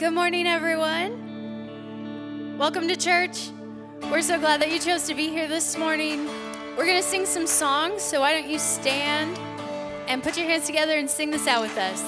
Good morning, everyone. Welcome to church. We're so glad that you chose to be here this morning. We're going to sing some songs, so why don't you stand and put your hands together and sing this out with us?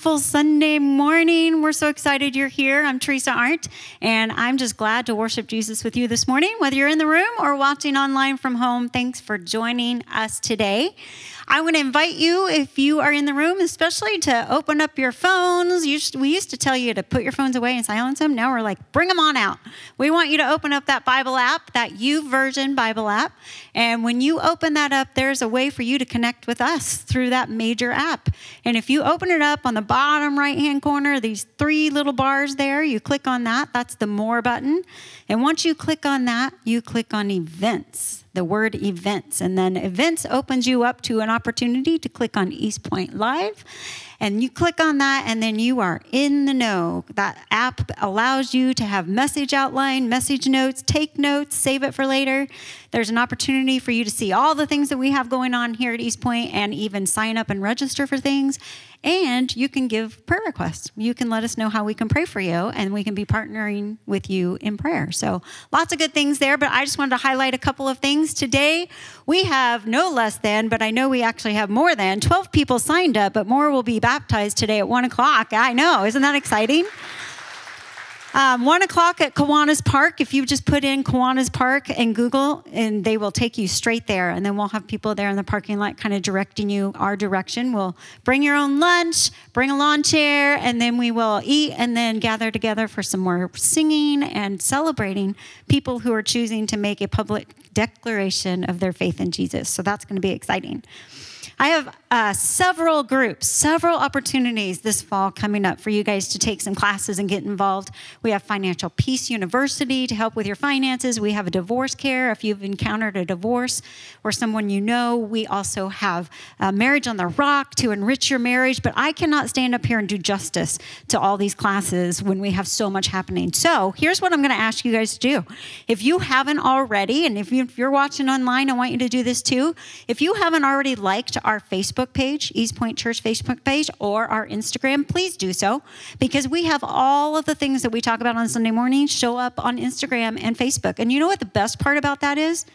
beautiful Sunday morning. We're so excited you're here. I'm Teresa Arndt, and I'm just glad to worship Jesus with you this morning. Whether you're in the room or watching online from home, thanks for joining us today. I want to invite you, if you are in the room, especially to open up your phones. You should, we used to tell you to put your phones away and silence them. Now we're like, bring them on out. We want you to open up that Bible app, that YouVersion Bible app. And when you open that up, there's a way for you to connect with us through that major app. And if you open it up on the bottom right hand corner, these three little bars there, you click on that. That's the More button. And once you click on that, you click on Events the word events. And then events opens you up to an opportunity to click on Eastpoint Live. And you click on that, and then you are in the know. That app allows you to have message outline, message notes, take notes, save it for later. There's an opportunity for you to see all the things that we have going on here at Eastpoint and even sign up and register for things. And you can give prayer requests. You can let us know how we can pray for you, and we can be partnering with you in prayer. So, lots of good things there, but I just wanted to highlight a couple of things. Today, we have no less than, but I know we actually have more than 12 people signed up, but more will be baptized today at 1 o'clock. I know. Isn't that exciting? Um, one o'clock at Kiwanis Park. If you just put in Kiwanis Park and Google, and they will take you straight there. And then we'll have people there in the parking lot kind of directing you our direction. We'll bring your own lunch, bring a lawn chair, and then we will eat and then gather together for some more singing and celebrating people who are choosing to make a public declaration of their faith in Jesus. So that's going to be exciting. I have uh, several groups, several opportunities this fall coming up for you guys to take some classes and get involved. We have Financial Peace University to help with your finances. We have a divorce care if you've encountered a divorce or someone you know. We also have uh, Marriage on the Rock to enrich your marriage. But I cannot stand up here and do justice to all these classes when we have so much happening. So here's what I'm going to ask you guys to do. If you haven't already, and if, you, if you're watching online, I want you to do this too. If you haven't already liked Facebook page, Eastpoint Church Facebook page, or our Instagram, please do so because we have all of the things that we talk about on Sunday morning show up on Instagram and Facebook. And you know what the best part about that is?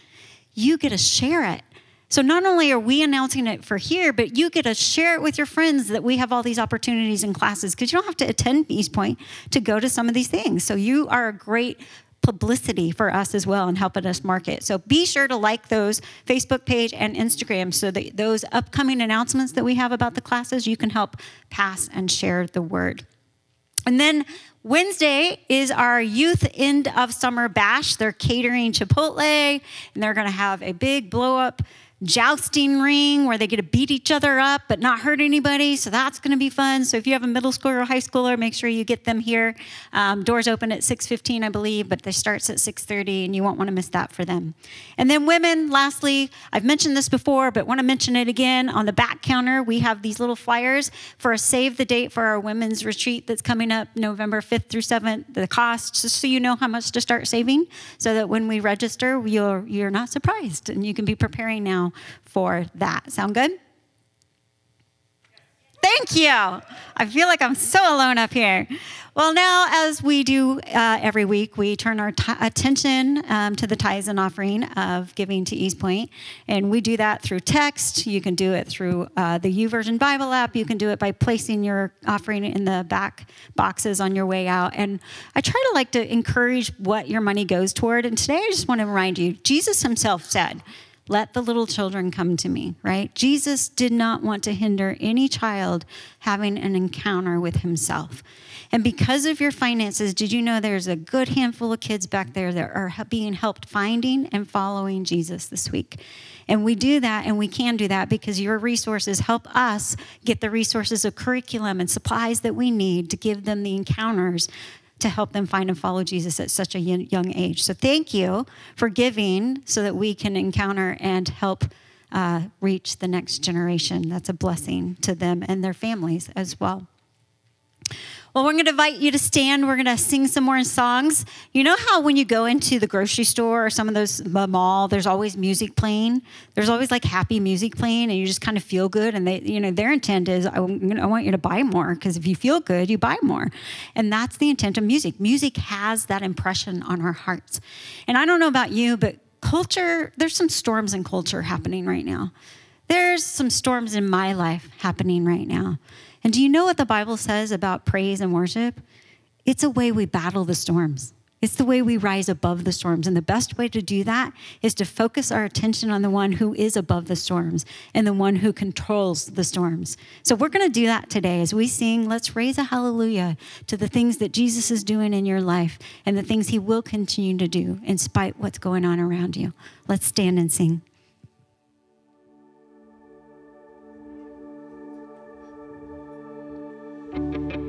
You get to share it. So not only are we announcing it for here, but you get to share it with your friends that we have all these opportunities and classes because you don't have to attend Eastpoint to go to some of these things. So you are a great publicity for us as well and helping us market. So be sure to like those Facebook page and Instagram so that those upcoming announcements that we have about the classes, you can help pass and share the word. And then Wednesday is our youth end of summer bash. They're catering Chipotle and they're going to have a big blow up jousting ring where they get to beat each other up but not hurt anybody. So that's going to be fun. So if you have a middle schooler or high schooler, make sure you get them here. Um, doors open at 6:15, I believe, but they starts at 6:30, and you won't want to miss that for them. And then women, lastly, I've mentioned this before, but want to mention it again. On the back counter, we have these little flyers for a save the date for our women's retreat that's coming up November 5th through 7th. The cost, just so you know how much to start saving, so that when we register, you're you're not surprised and you can be preparing now for that. Sound good? Thank you. I feel like I'm so alone up here. Well, now, as we do uh, every week, we turn our attention um, to the tithes and offering of giving to Eastpoint, and we do that through text. You can do it through uh, the YouVersion Bible app. You can do it by placing your offering in the back boxes on your way out. And I try to like to encourage what your money goes toward. And today, I just want to remind you, Jesus Himself said. Let the little children come to me, right? Jesus did not want to hinder any child having an encounter with himself. And because of your finances, did you know there's a good handful of kids back there that are being helped finding and following Jesus this week? And we do that, and we can do that because your resources help us get the resources of curriculum and supplies that we need to give them the encounters to help them find and follow Jesus at such a young age. So thank you for giving so that we can encounter and help uh, reach the next generation. That's a blessing to them and their families as well. Well, we're going to invite you to stand. We're going to sing some more songs. You know how when you go into the grocery store or some of those mall, there's always music playing. There's always like happy music playing, and you just kind of feel good. And they, you know, their intent is, I want you to buy more because if you feel good, you buy more. And that's the intent of music. Music has that impression on our hearts. And I don't know about you, but culture, there's some storms in culture happening right now. There's some storms in my life happening right now. And do you know what the Bible says about praise and worship? It's a way we battle the storms. It's the way we rise above the storms. And the best way to do that is to focus our attention on the one who is above the storms and the one who controls the storms. So we're going to do that today as we sing, let's raise a hallelujah to the things that Jesus is doing in your life and the things he will continue to do in spite what's going on around you. Let's stand and sing. There's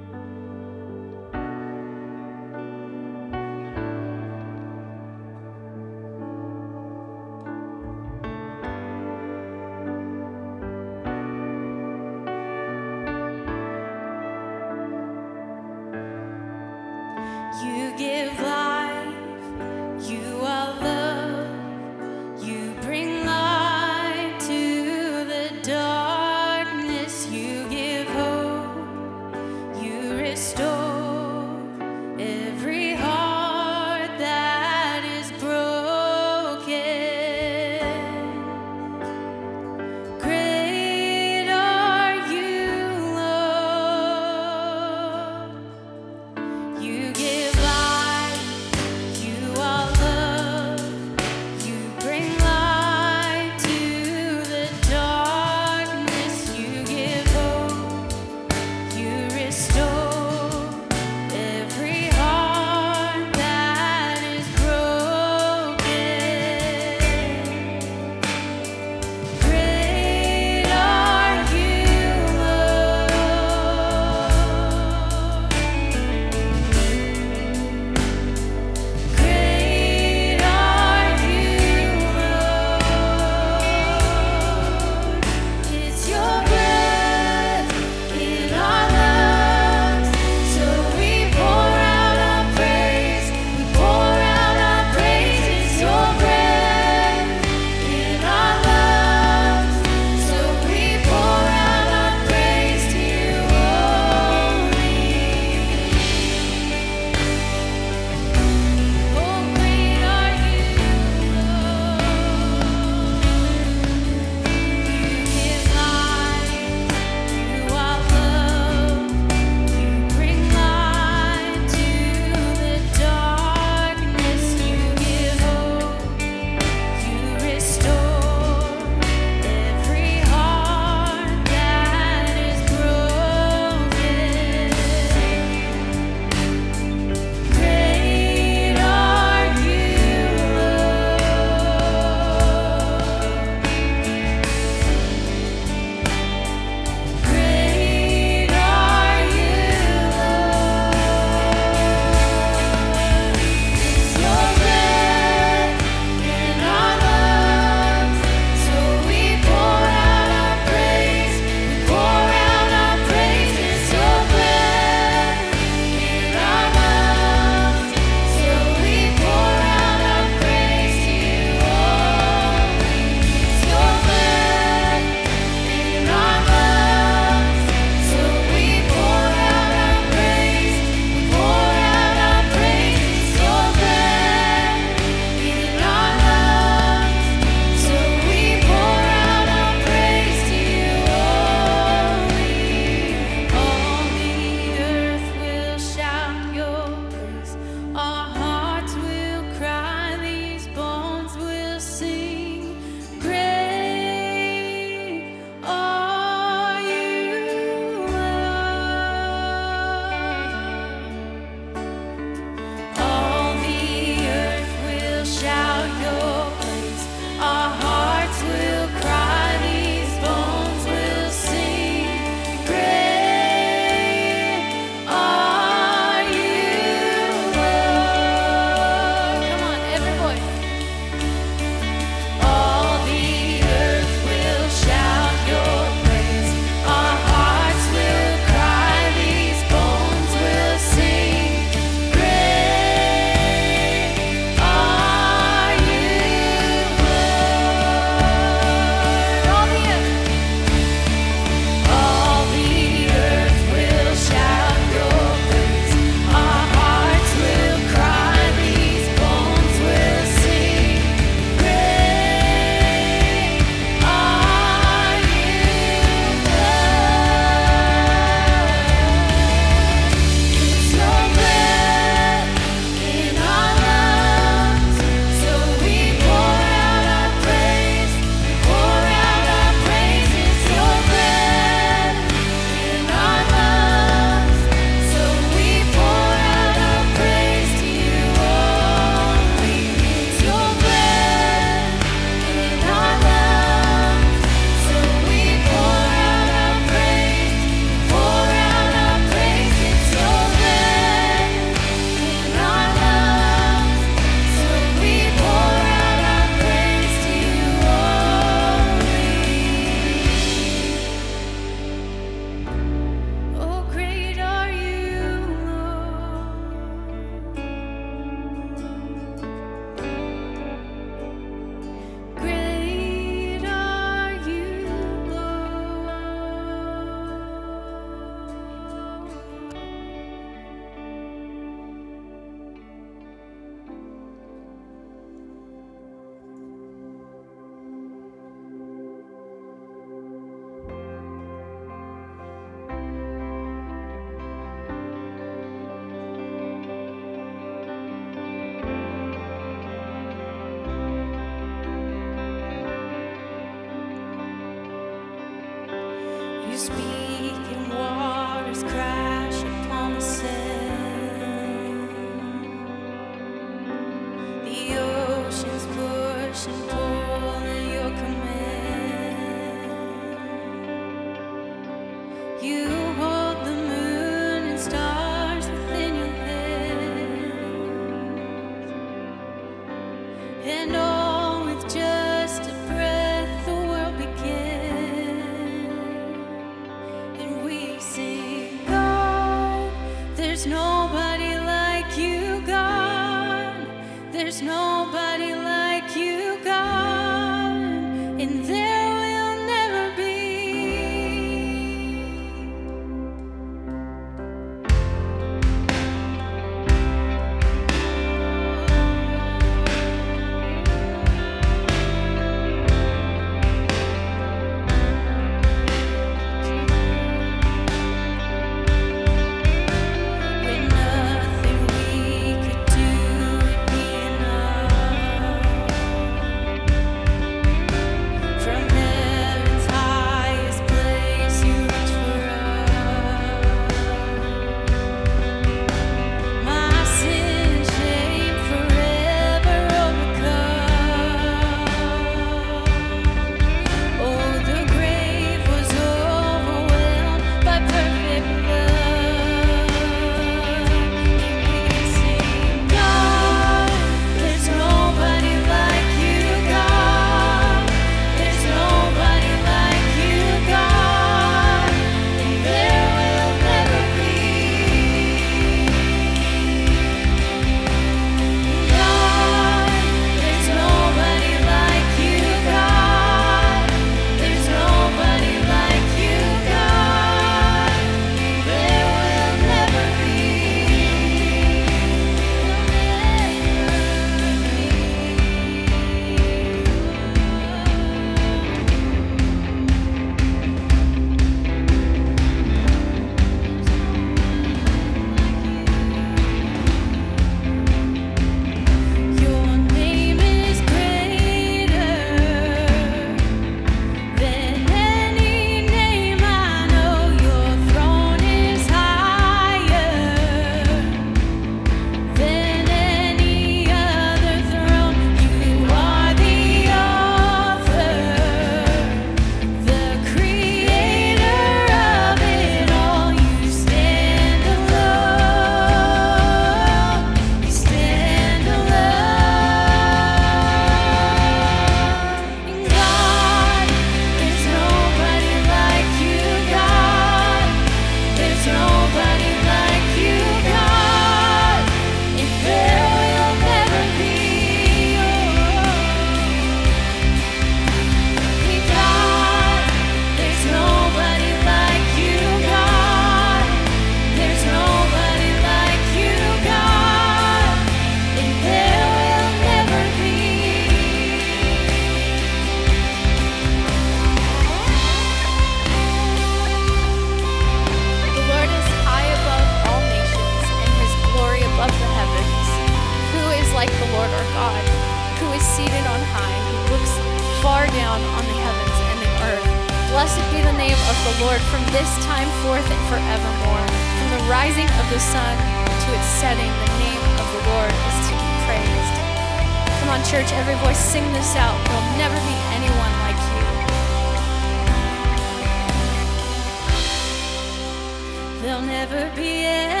never be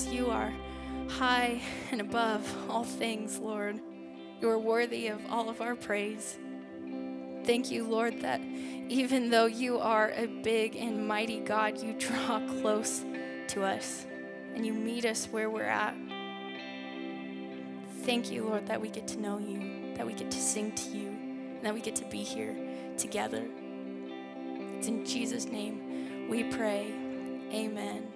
because you are high and above all things, Lord. You are worthy of all of our praise. Thank you, Lord, that even though you are a big and mighty God, you draw close to us and you meet us where we're at. Thank you, Lord, that we get to know you, that we get to sing to you, and that we get to be here together. It's in Jesus' name we pray. Amen.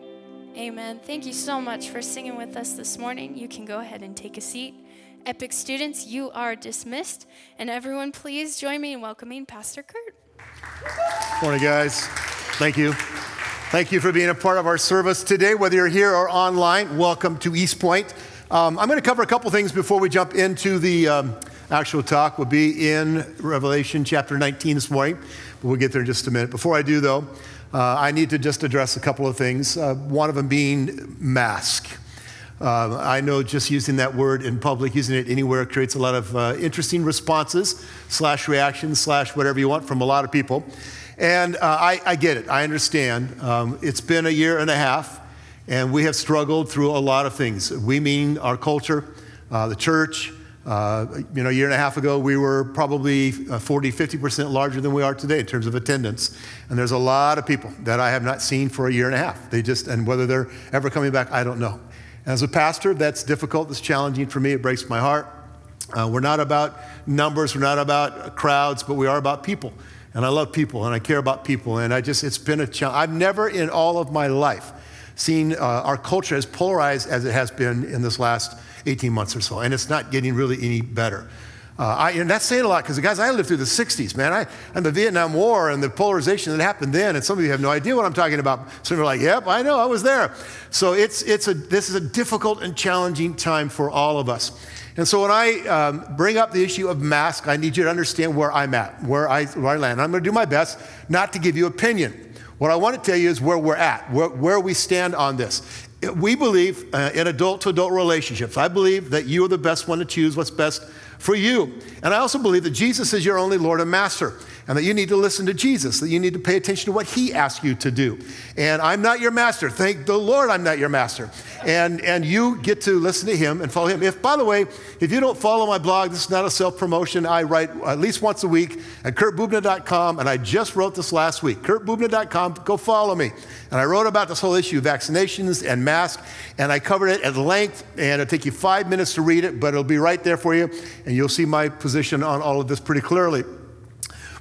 Amen. Thank you so much for singing with us this morning. You can go ahead and take a seat. Epic students, you are dismissed. And everyone, please join me in welcoming Pastor Kurt. Morning, guys. Thank you. Thank you for being a part of our service today, whether you're here or online. Welcome to Eastpoint. Um, I'm going to cover a couple things before we jump into the um, actual talk. We'll be in Revelation chapter 19 this morning, but we'll get there in just a minute. Before I do, though, uh, I need to just address a couple of things. Uh, one of them being mask. Uh, I know just using that word in public, using it anywhere, creates a lot of uh, interesting responses, slash reactions, slash whatever you want from a lot of people. And uh, I, I, get it, I understand. Um, it's been a year and a half, and we have struggled through a lot of things. We mean our culture, uh, the church, uh, you know, a year and a half ago, we were probably uh, 40, 50% larger than we are today in terms of attendance. And there's a lot of people that I have not seen for a year and a half. They just, and whether they're ever coming back, I don't know. As a pastor, that's difficult, that's challenging for me. It breaks my heart. Uh, we're not about numbers, we're not about crowds, but we are about people. And I love people and I care about people. And I just, it's been a challenge. I've never in all of my life seen uh, our culture as polarized as it has been in this last 18 months or so, and it's not getting really any better. Uh, I, and that's saying a lot because, the guys, I lived through the 60s, man. I, and the Vietnam War and the polarization that happened then, and some of you have no idea what I'm talking about. Some of you are like, yep, I know, I was there. So it's, it's a, this is a difficult and challenging time for all of us. And so when I um, bring up the issue of mask, I need you to understand where I'm at, where I, where I land. I'm going to do my best not to give you opinion. What I want to tell you is where we're at, where, where we stand on this we believe uh, in adult to adult relationships. I believe that you are the best one to choose what's best for you. And I also believe that Jesus is your only Lord and Master and that you need to listen to Jesus, that you need to pay attention to what he asks you to do. And I'm not your master. Thank the Lord I'm not your master. And, and you get to listen to him and follow him. If, by the way, if you don't follow my blog, this is not a self promotion. I write at least once a week at kurtbubna.com, and I just wrote this last week. kurtbubna.com, go follow me. And I wrote about this whole issue of vaccinations and masks, and I covered it at length, and it'll take you five minutes to read it, but it'll be right there for you, and you'll see my position on all of this pretty clearly.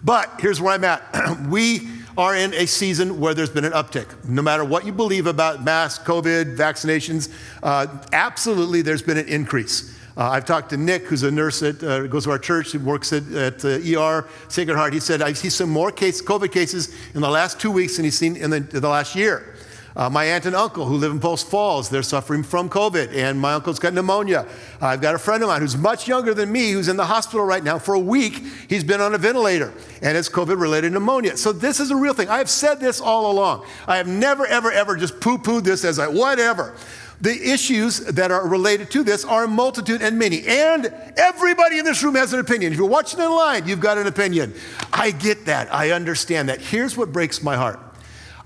But here's where I'm at. we are in a season where there's been an uptick. No matter what you believe about masks, COVID, vaccinations, uh, absolutely there's been an increase. Uh, I've talked to Nick, who's a nurse that uh, goes to our church and works at, at ER, Sacred Heart. He said, I see some more case, COVID cases in the last two weeks than he's seen in the, in the last year. Uh, my aunt and uncle who live in Post Falls, they're suffering from COVID, and my uncle's got pneumonia. I've got a friend of mine who's much younger than me who's in the hospital right now. For a week, he's been on a ventilator, and it's COVID related pneumonia. So, this is a real thing. I have said this all along. I have never, ever, ever just poo pooed this as a whatever. The issues that are related to this are a multitude and many. And everybody in this room has an opinion. If you're watching online, you've got an opinion. I get that. I understand that. Here's what breaks my heart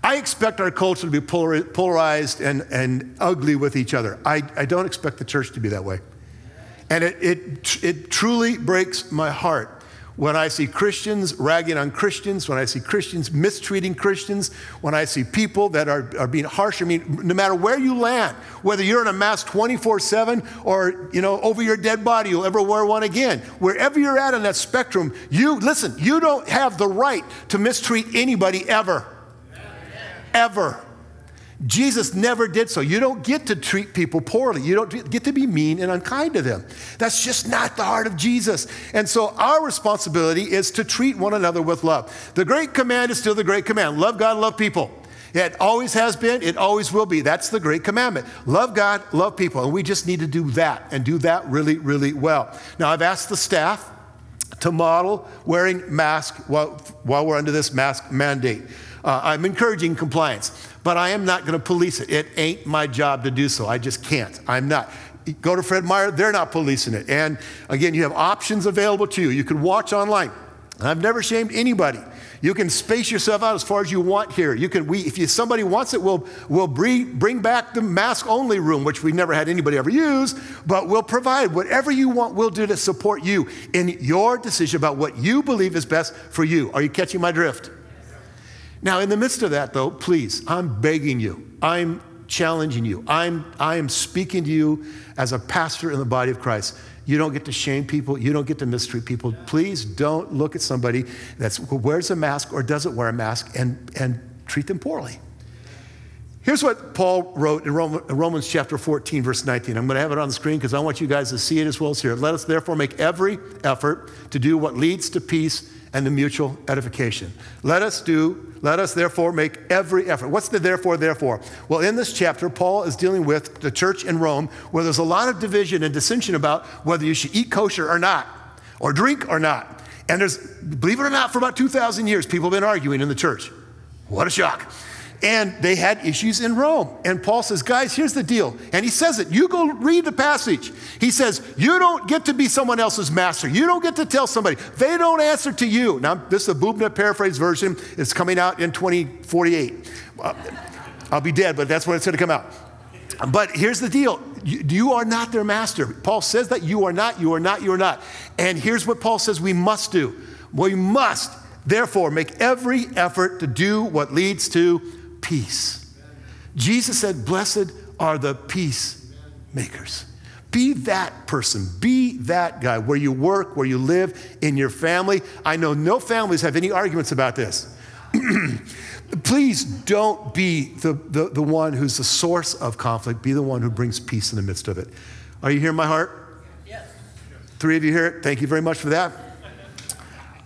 I expect our culture to be polarized and, and ugly with each other. I, I don't expect the church to be that way. And it, it, it truly breaks my heart when I see Christians ragging on Christians, when I see Christians mistreating Christians, when I see people that are, are being harsh. I mean, no matter where you land, whether you're in a mask 24 7 or, you know, over your dead body, you'll ever wear one again. Wherever you're at on that spectrum, you, listen, you don't have the right to mistreat anybody ever ever. Jesus never did so. You don't get to treat people poorly. You don't get to be mean and unkind to them. That's just not the heart of Jesus. And so our responsibility is to treat one another with love. The great command is still the great command love God, love people. It always has been, it always will be. That's the great commandment. Love God, love people. And we just need to do that and do that really, really well. Now, I've asked the staff to model wearing masks while, while we're under this mask mandate. Uh, I'm encouraging compliance, but I am not going to police it. It ain't my job to do so. I just can't. I'm not. Go to Fred Meyer, they're not policing it. And again, you have options available to you. You can watch online. I've never shamed anybody You can space yourself out as far as you want here. You can, we, if you, somebody wants it, we'll, we'll bring, bring back the mask only room, which we never had anybody ever use, but we'll provide whatever you want, we'll do to support you in your decision about what you believe is best for you. Are you catching my drift? Now, in the midst of that, though, please, I'm begging you, I'm challenging you, I'm, I am speaking to you as a pastor in the body of Christ. You don't get to shame people. You don't get to mistreat people. Please don't look at somebody that wears a mask or doesn't wear a mask and, and treat them poorly. Here's what Paul wrote in Romans chapter 14, verse 19. I'm going to have it on the screen because I want you guys to see it as well as hear it. Let us therefore make every effort to do what leads to peace and the mutual edification. Let us do, let us therefore make every effort. What's the therefore, therefore? Well, in this chapter, Paul is dealing with the church in Rome where there's a lot of division and dissension about whether you should eat kosher or not, or drink or not. And there's, believe it or not, for about 2,000 years, people have been arguing in the church. What a shock. And they had issues in Rome. And Paul says, guys, here's the deal. And he says it. You go read the passage. He says, you don't get to be someone else's master. You don't get to tell somebody. They don't answer to you. Now, this is a Bubna paraphrase version. It's coming out in 2048. Uh, I'll be dead, but that's when it's going to come out. But here's the deal you, you, are not their master. Paul says that you are not, you are not, you are not. And here's what Paul says we must do. We must, therefore, make every effort to do what leads to peace. Jesus said, Blessed are the peacemakers. Be that person. Be that guy where you work, where you live, in your family. I know no families have any arguments about this. Please don't be the, the, the one who's the source of conflict. Be the one who brings peace in the midst of it. Are you hearing my heart? Yes. Three of you hear it. Thank you very much for that.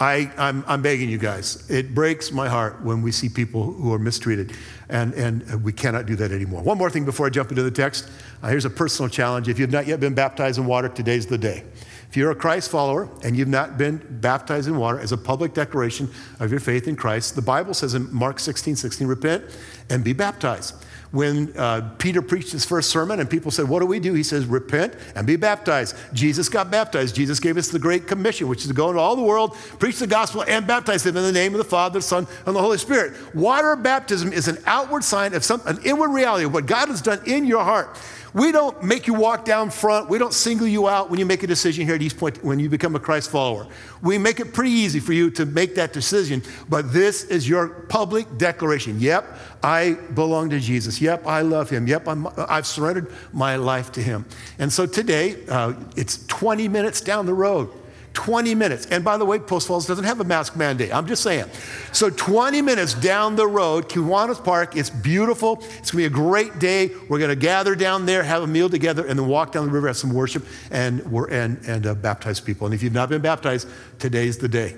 I, I'm, I'm begging you guys. It breaks my heart when we see people who are mistreated, and, and we cannot do that anymore. One more thing before I jump into the text. Uh, here's a personal challenge. If you've not yet been baptized in water, today's the day. If you're a Christ follower and you've not been baptized in water as a public declaration of your faith in Christ, the Bible says in Mark 16 16, repent and be baptized when uh, Peter preached his first sermon and people said, What do we do? He says, Repent and be baptized. Jesus got baptized. Jesus gave us the Great Commission, which is to go into all the world, preach the gospel, and baptize them in the name of the Father, the Son, and the Holy Spirit. Water baptism is an outward sign of some, an inward reality of what God has done in your heart. We don't make you walk down front. We don't single you out when you make a decision here at Eastpoint when you become a Christ follower. We make it pretty easy for you to make that decision, but this is your public declaration. Yep, I belong to Jesus. Yep, I love him. Yep, i have surrendered my life to him. And so today, uh, it's 20 minutes down the road. 20 minutes. And by the way, Post Falls doesn't have a mask mandate. I'm just saying. So 20 minutes down the road, Kiwanis Park, it's beautiful. It's going to be a great day. We're going to gather down there, have a meal together, and then walk down the river, have some worship, and, we're and, and uh, baptize people. And if you've not been baptized, today's the day.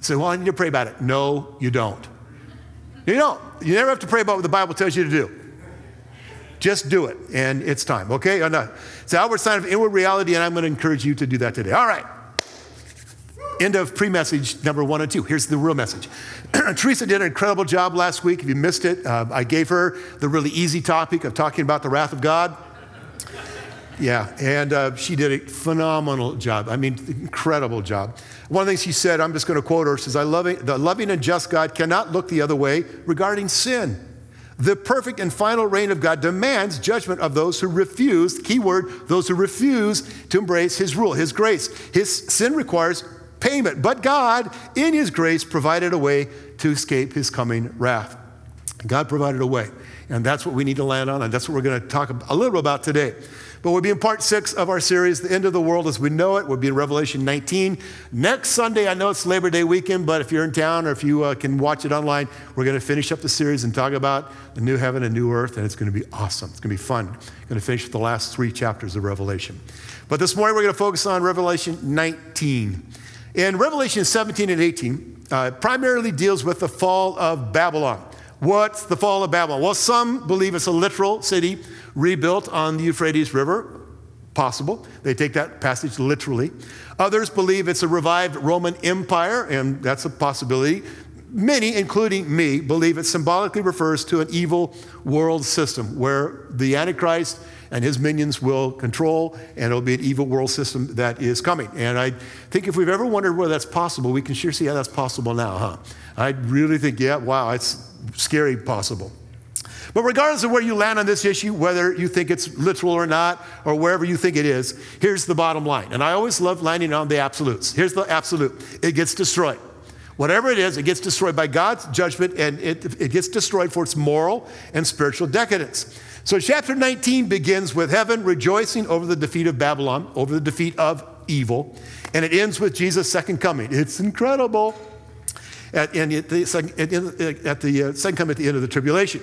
So, well, I need to pray about it. No, you don't. You don't. You never have to pray about what the Bible tells you to do. Just do it, and it's time, okay? It's an outward sign of inward reality, and I'm going to encourage you to do that today. All right. End of pre message number one and two. Here's the real message. Teresa did an incredible job last week. If you missed it, uh, I gave her the really easy topic of talking about the wrath of God. Yeah, and uh, she did a phenomenal job. I mean, incredible job. One of the things she said, I'm just going to quote her, says, I love it, the loving and just God cannot look the other way regarding sin. The perfect and final reign of God demands judgment of those who refuse, keyword, those who refuse to embrace his rule, his grace. His sin requires payment. But God, in His grace, provided a way to escape His coming wrath. God provided a way. And that's what we need to land on, and that's what we're going to talk a little bit about today. But we'll be in part six of our series, The End of the World as We Know It. We'll be in Revelation 19. Next Sunday, I know it's Labor Day weekend, but if you're in town or if you uh, can watch it online, we're going to finish up the series and talk about the new heaven and new earth, and it's going to be awesome. It's going to be fun. We're going to finish the last three chapters of Revelation. But this morning, we're going to focus on Revelation 19. In Revelation 17 and 18, uh, primarily deals with the fall of Babylon. What's the fall of Babylon? Well, some believe it's a literal city rebuilt on the Euphrates River. Possible. They take that passage literally. Others believe it's a revived Roman Empire, and that's a possibility. Many, including me, believe it symbolically refers to an evil world system where the Antichrist and his minions will control, and it'll be an evil world system that is coming. And I think if we've ever wondered whether that's possible, we can sure see how that's possible now, huh? I really think, yeah, wow, it's scary possible. But regardless of where you land on this issue, whether you think it's literal or not, or wherever you think it is, here's the bottom line. And I always love landing on the absolutes. Here's the absolute it gets destroyed. Whatever it is, it gets destroyed by God's judgment and it, it gets destroyed for its moral and spiritual decadence. So, chapter 19 begins with heaven rejoicing over the defeat of Babylon, over the defeat of evil, and it ends with Jesus' second coming. It's incredible. At, and at the, at the uh, second coming at the end of the tribulation.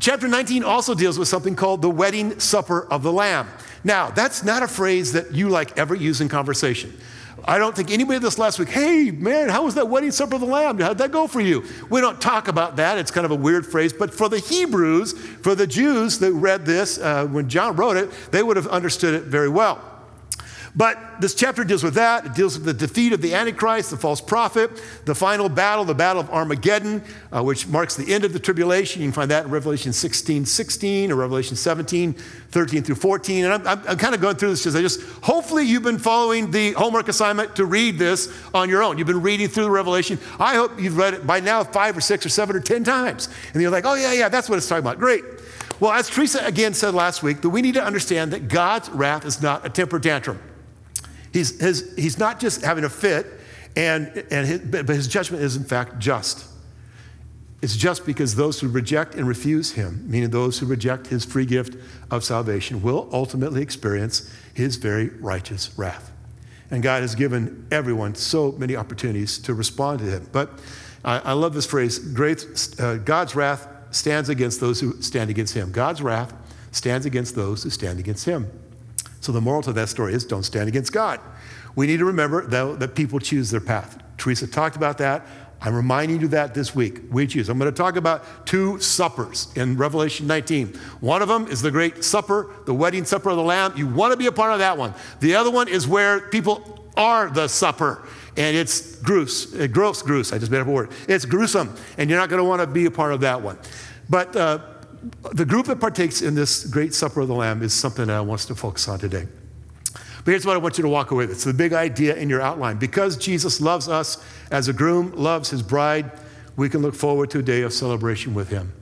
Chapter 19 also deals with something called the wedding supper of the Lamb. Now, that's not a phrase that you like ever use in conversation. I don't think anybody this last week, hey, man, how was that wedding supper of the Lamb? How'd that go for you? We don't talk about that. It's kind of a weird phrase. But for the Hebrews, for the Jews that read this, uh, when John wrote it, they would have understood it very well. But this chapter deals with that. It deals with the defeat of the Antichrist, the false prophet, the final battle, the battle of Armageddon, uh, which marks the end of the tribulation. You can find that in Revelation 16, 16, or Revelation 17, 13 through 14. And I'm, I'm, I'm kind of going through this because I just, hopefully, you've been following the homework assignment to read this on your own. You've been reading through the Revelation. I hope you've read it by now five or six or seven or 10 times. And you're like, oh, yeah, yeah, that's what it's talking about. Great. Well, as Teresa again said last week, that we need to understand that God's wrath is not a temper tantrum. He's, his, he's not just having a fit, and, and his, but his judgment is in fact just. It's just because those who reject and refuse him, meaning those who reject his free gift of salvation, will ultimately experience his very righteous wrath. And God has given everyone so many opportunities to respond to him. But I, I love this phrase great, uh, God's wrath stands against those who stand against him. God's wrath stands against those who stand against him. So the moral to that story is don't stand against God. We need to remember that, that people choose their path. Teresa talked about that. I'm reminding you that this week. We choose. I'm going to talk about two suppers in Revelation 19. One of them is the great supper, the wedding supper of the Lamb. You want to be a part of that one. The other one is where people are the supper. And it's gross, gross, gross. I just made up a word. It's gruesome, and you're not going to want to be a part of that one. But uh, the group that partakes in this great supper of the Lamb is something that I want us to focus on today. But here's what I want you to walk away with. It's the big idea in your outline. Because Jesus loves us as a groom loves his bride, we can look forward to a day of celebration with him.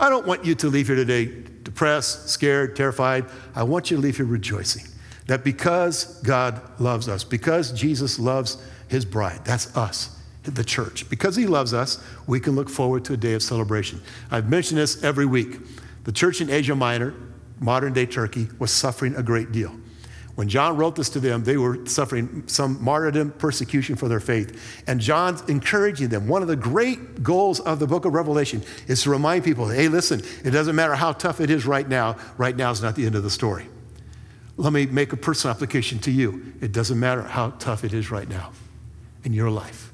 I don't want you to leave here today depressed, scared, terrified. I want you to leave here rejoicing that because God loves us, because Jesus loves his bride, that's us the church. Because he loves us, we can look forward to a day of celebration. I've mentioned this every week. The church in Asia Minor, modern day Turkey, was suffering a great deal. When John wrote this to them, they were suffering some martyrdom, persecution for their faith. And John's encouraging them. One of the great goals of the book of Revelation is to remind people hey, listen, it doesn't matter how tough it is right now, right now is not the end of the story. Let me make a personal application to you. It doesn't matter how tough it is right now in your life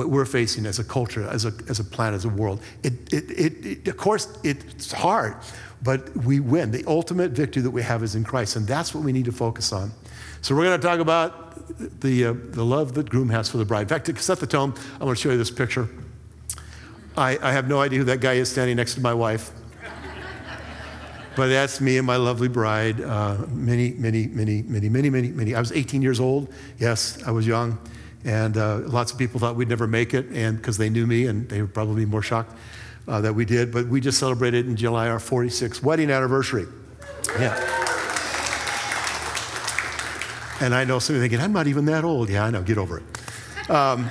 what we're facing as a culture, as a, as a planet, as a world. It, it, it, it, of course, it's hard, but we win. The ultimate victory that we have is in Christ, and that's what we need to focus on. So we're going to talk about the, uh, the love that groom has for the bride. In fact, to set the tone, I'm going to show you this picture. I, I have no idea who that guy is standing next to my wife. but that's me and my lovely bride. Uh, many, many, many, many, many, many, many. I was 18 years old. Yes, I was young. And uh, lots of people thought we'd never make it, and because they knew me, and they were probably more shocked uh, that we did. But we just celebrated in July our 46th wedding anniversary. Yeah. And I know some of you thinking, I'm not even that old. Yeah, I know, get over it. Um,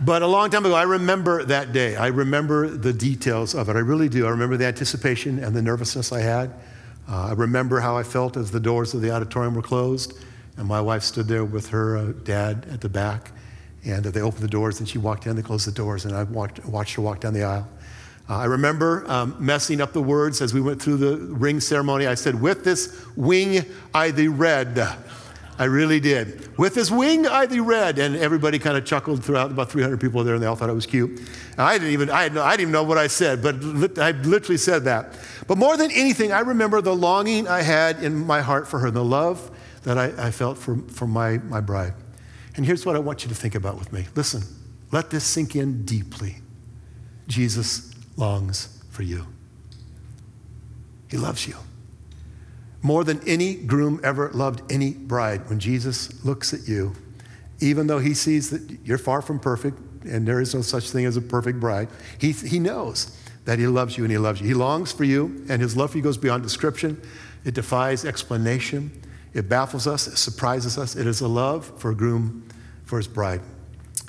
but a long time ago, I remember that day. I remember the details of it. I really do. I remember the anticipation and the nervousness I had. Uh, I remember how I felt as the doors of the auditorium were closed. And my wife stood there with her uh, dad at the back. And uh, they opened the doors and she walked in, they closed the doors, and I walked, watched her walk down the aisle. Uh, I remember um, messing up the words as we went through the ring ceremony. I said, With this wing I thee read. I really did. With this wing I thee read. And everybody kind of chuckled throughout, about 300 people there, and they all thought it was cute. I didn't even, I, I didn't even know what I said, but I literally said that. But more than anything, I remember the longing I had in my heart for her, the love that I, I felt for, for my, my bride. And here's what I want you to think about with me. Listen, let this sink in deeply. Jesus longs for you. He loves you. more than any groom ever loved any bride, when Jesus looks at you, even though he sees that you're far from perfect and there is no such thing as a perfect bride, he, he knows that he loves you and he loves you. He longs for you, and his love for you goes beyond description. It defies explanation. It baffles us, it surprises us. It is a love for a groom for his bride.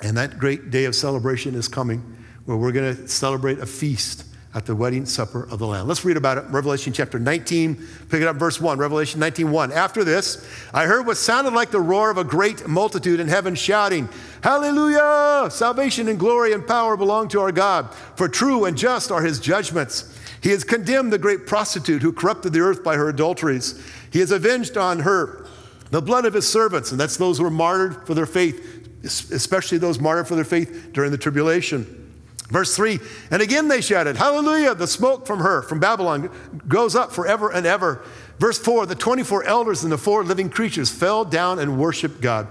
And that great day of celebration is coming where we're going to celebrate a feast at the wedding supper of the Lamb. Let's read about it. Revelation chapter 19, pick it up verse 1. Revelation 19, 1. After this, I heard what sounded like the roar of a great multitude in heaven shouting, Hallelujah! Salvation and glory and power belong to our God, for true and just are his judgments. He has condemned the great prostitute who corrupted the earth by her adulteries. He has avenged on her the blood of his servants, and that's those who were martyred for their faith, especially those martyred for their faith during the tribulation. Verse 3 And again they shouted, Hallelujah! The smoke from her, from Babylon, goes up forever and ever. Verse 4 The 24 elders and the four living creatures fell down and worshiped God,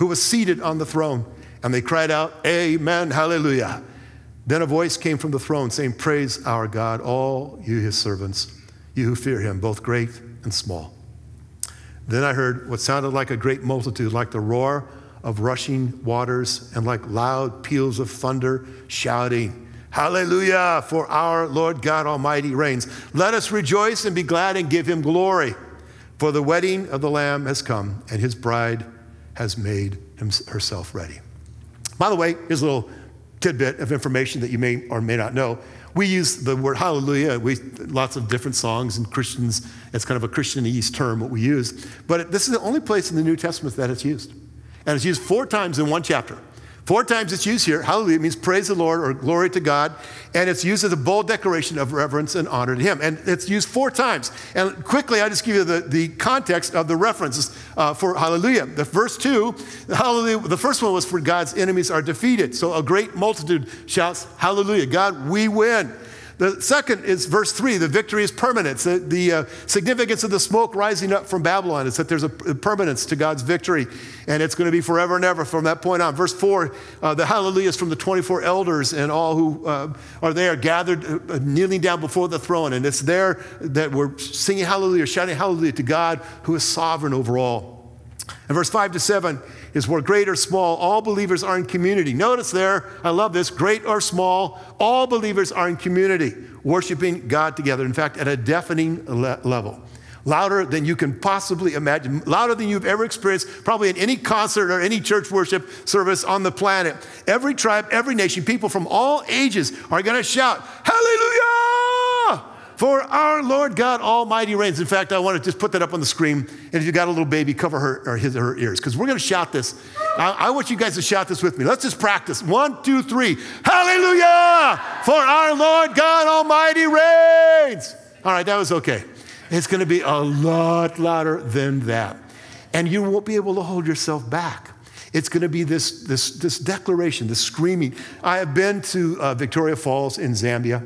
who was seated on the throne. And they cried out, Amen, Hallelujah. Then a voice came from the throne saying, Praise our God, all you his servants, you who fear him, both great and small. Then I heard what sounded like a great multitude, like the roar of rushing waters and like loud peals of thunder shouting, Hallelujah, for our Lord God Almighty reigns. Let us rejoice and be glad and give him glory. For the wedding of the Lamb has come, and his bride has made herself ready. By the way, here's a little tidbit of information that you may or may not know. We use the word hallelujah. We lots of different songs and Christians. It's kind of a Christianese term what we use. But this is the only place in the New Testament that it's used. And it's used four times in one chapter. Four times it's used here. Hallelujah means praise the Lord or glory to God. And it's used as a bold declaration of reverence and honor to Him. And it's used four times. And quickly, I just give you the, the context of the references uh, for hallelujah. The first two, hallelujah, the first one was for God's enemies are defeated. So a great multitude shouts, Hallelujah, God, we win. The second is verse three the victory is permanent. The, the uh, significance of the smoke rising up from Babylon is that there's a permanence to God's victory, and it's going to be forever and ever from that point on. Verse four, uh, the hallelujahs from the 24 elders and all who uh, are there gathered, uh, kneeling down before the throne. And it's there that we're singing hallelujah, shouting hallelujah to God who is sovereign over all. And verse 5 to 7 is where great or small, all believers are in community. Notice there, I love this, great or small, all believers are in community, worshiping God together. In fact, at a deafening le- level. Louder than you can possibly imagine, louder than you've ever experienced, probably in any concert or any church worship service on the planet. Every tribe, every nation, people from all ages are going to shout, Hallelujah! For our Lord God Almighty reigns. In fact, I want to just put that up on the screen. And if you got a little baby, cover her or his her ears, because we're going to shout this. I, I, want you guys to shout this with me. Let's just practice. One, two, three. Hallelujah! For our Lord God Almighty reigns. All right, that was okay. It's going to be a lot louder than that. And you won't be able to hold yourself back. It's going to be this, this, this declaration, this screaming. I have been to uh, Victoria Falls in Zambia.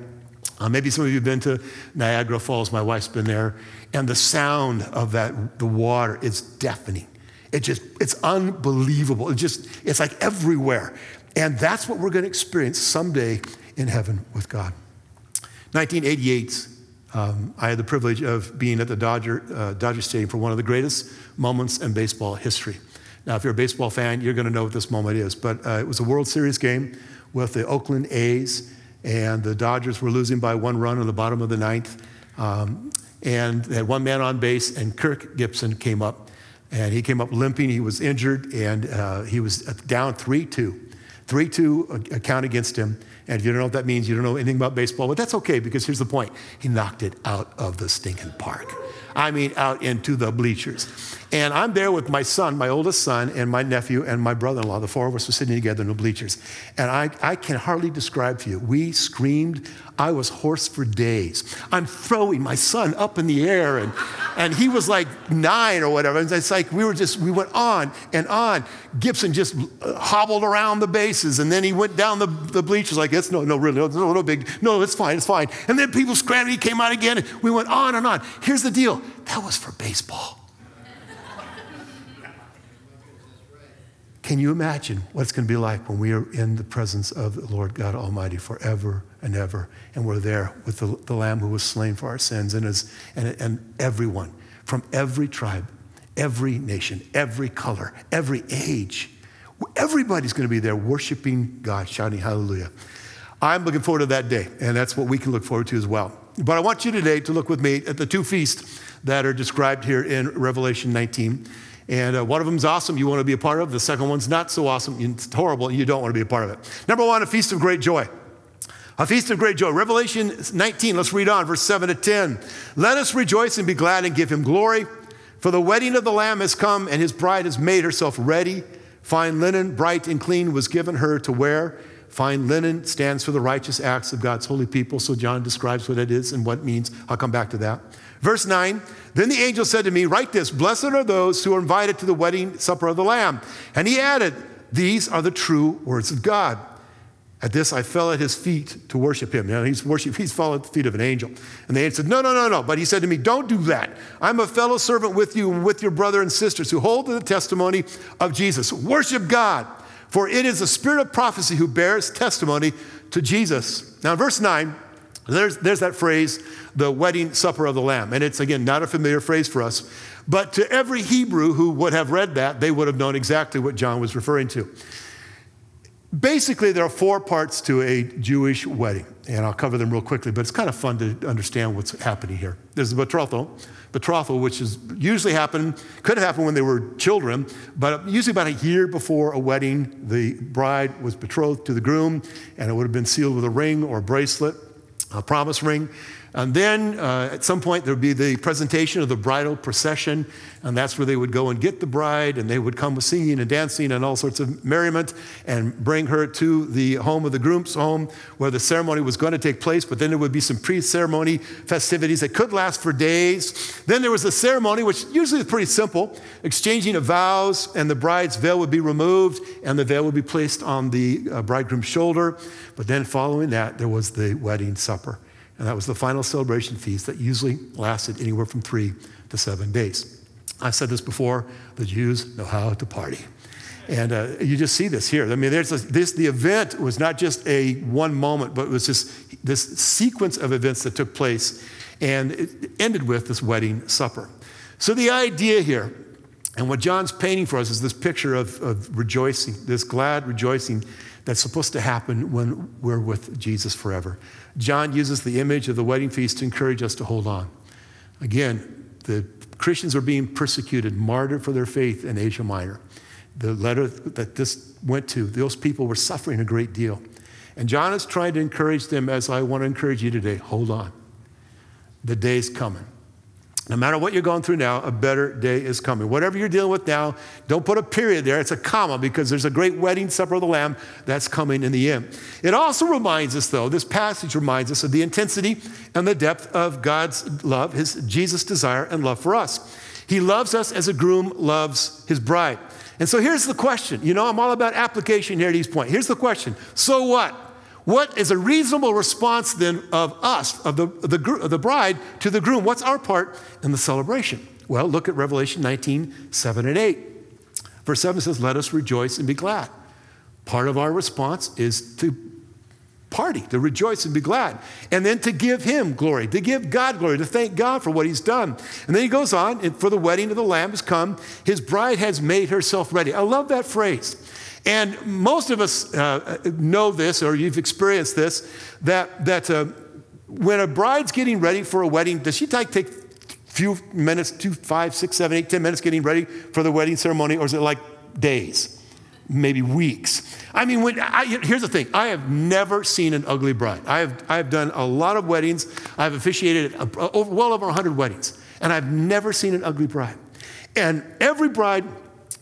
Uh, maybe some of you have been to Niagara Falls. My wife's been there. And the sound of that, the water, is deafening. It just, it's unbelievable. It just, it's like everywhere. And that's what we're going to experience someday in heaven with God. 1988, um, I had the privilege of being at the Dodger, uh, Dodger Stadium for one of the greatest moments in baseball history. Now, if you're a baseball fan, you're going to know what this moment is. But uh, it was a World Series game with the Oakland A's and the Dodgers were losing by one run in the bottom of the ninth. Um, and they had one man on base, and Kirk Gibson came up. And he came up limping. He was injured, and uh, he was down 3 2. 3 2 count against him. And if you don't know what that means, you don't know anything about baseball, but that's okay because here's the point he knocked it out of the stinking park. I mean, out into the bleachers. And I'm there with my son, my oldest son, and my nephew, and my brother in law. The four of us were sitting together in the bleachers. And I, I can hardly describe to you. We screamed. I was hoarse for days. I'm throwing my son up in the air, and, and he was like nine or whatever. And it's like we were just, we went on and on. Gibson just uh, hobbled around the bases, and then he went down the, the bleachers like, it's no, no, really, no, no, no big, no, it's fine, it's fine. And then people scrambled, he came out again, and we went on and on. Here's the deal that was for baseball. Can you imagine what it's going to be like when we are in the presence of the Lord God Almighty forever and ever? And we're there with the, the Lamb who was slain for our sins and, his, and, and everyone from every tribe, every nation, every color, every age. Everybody's going to be there worshiping God, shouting hallelujah. I'm looking forward to that day, and that's what we can look forward to as well. But I want you today to look with me at the two feasts that are described here in Revelation 19. And uh, one of them is awesome, you want to be a part of. The second one's not so awesome, it's horrible, you don't want to be a part of it. Number one, a feast of great joy. A feast of great joy. Revelation 19, let's read on, verse 7 to 10. Let us rejoice and be glad and give him glory, for the wedding of the Lamb has come, and his bride has made herself ready. Fine linen, bright and clean, was given her to wear. Fine linen stands for the righteous acts of God's holy people. So John describes what it is and what it means. I'll come back to that. Verse 9 Then the angel said to me, Write this Blessed are those who are invited to the wedding supper of the Lamb. And he added, These are the true words of God. At this, I fell at his feet to worship him. Now, he's worship, he's fallen at the feet of an angel. And the angel said, No, no, no, no. But he said to me, Don't do that. I'm a fellow servant with you and with your brother and sisters who hold to the testimony of Jesus. Worship God, for it is the spirit of prophecy who bears testimony to Jesus. Now, verse 9, there's, there's that phrase, the wedding supper of the Lamb. And it's, again, not a familiar phrase for us. But to every Hebrew who would have read that, they would have known exactly what John was referring to. Basically, there are four parts to a Jewish wedding, and I'll cover them real quickly, but it's kind of fun to understand what's happening here. There's the betrothal, betrothal, which is usually happen, could have happened when they were children, but usually about a year before a wedding, the bride was betrothed to the groom, and it would have been sealed with a ring or a bracelet, a promise ring. And then uh, at some point, there would be the presentation of the bridal procession, and that's where they would go and get the bride, and they would come with singing and dancing and all sorts of merriment and bring her to the home of the groom's home where the ceremony was going to take place, but then there would be some pre ceremony festivities that could last for days. Then there was a ceremony, which usually is pretty simple exchanging of vows, and the bride's veil would be removed, and the veil would be placed on the uh, bridegroom's shoulder. But then following that, there was the wedding supper. And that was the final celebration feast that usually lasted anywhere from three to seven days. I've said this before the Jews know how to party. And uh, you just see this here. I mean, there's this, the event was not just a one moment, but it was just this sequence of events that took place. And it ended with this wedding supper. So the idea here, and what John's painting for us is this picture of, of rejoicing, this glad rejoicing that's supposed to happen when we're with Jesus forever. John uses the image of the wedding feast to encourage us to hold on. Again, the Christians are being persecuted, martyred for their faith in Asia Minor. The letter that this went to, those people were suffering a great deal. And John is trying to encourage them as I want to encourage you today hold on. The day's coming. No matter what you're going through now, a better day is coming. Whatever you're dealing with now, don't put a period there. It's a comma because there's a great wedding supper of the Lamb that's coming in the end. It also reminds us, though, this passage reminds us of the intensity and the depth of God's love, his Jesus' desire and love for us. He loves us as a groom loves his bride. And so here's the question. You know, I'm all about application here at Eastpoint. Here's the question So what? What is a reasonable response then of us, of the, the, of the bride to the groom? What's our part in the celebration? Well, look at Revelation 19, 7 and 8. Verse 7 says, Let us rejoice and be glad. Part of our response is to party, to rejoice and be glad. And then to give him glory, to give God glory, to thank God for what he's done. And then he goes on, for the wedding of the Lamb has come, his bride has made herself ready. I love that phrase. And most of us uh, know this, or you've experienced this, that, that uh, when a bride's getting ready for a wedding, does she take, take few minutes, two, five, six, seven, eight, ten minutes getting ready for the wedding ceremony, or is it like days, maybe weeks? I mean, when I, here's the thing: I have never seen an ugly bride. I have, I have done a lot of weddings. I've officiated over, well over 100 weddings, and I've never seen an ugly bride. And every bride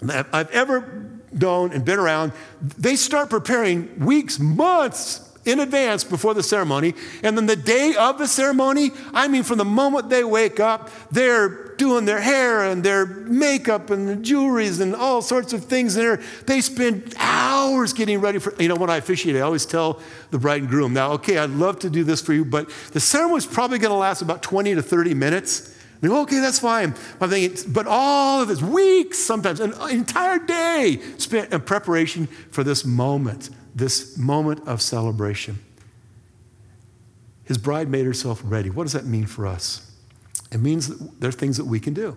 that I've ever known and been around, they start preparing weeks, months in advance before the ceremony. And then the day of the ceremony, I mean, from the moment they wake up, they're doing their hair and their makeup and the jewelries and all sorts of things. And they spend hours getting ready for, you know, when I officiate, I always tell the bride and groom, now, okay, I'd love to do this for you, but the ceremony is probably going to last about 20 to 30 minutes. They go, okay, that's fine. I'm thinking, but all of this, weeks sometimes, an entire day spent in preparation for this moment, this moment of celebration. His bride made herself ready. What does that mean for us? It means that there are things that we can do.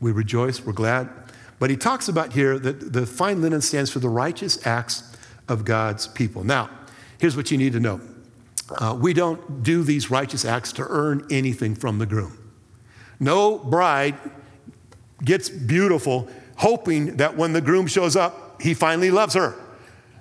We rejoice, we're glad. But he talks about here that the fine linen stands for the righteous acts of God's people. Now, here's what you need to know uh, we don't do these righteous acts to earn anything from the groom. No bride gets beautiful hoping that when the groom shows up, he finally loves her.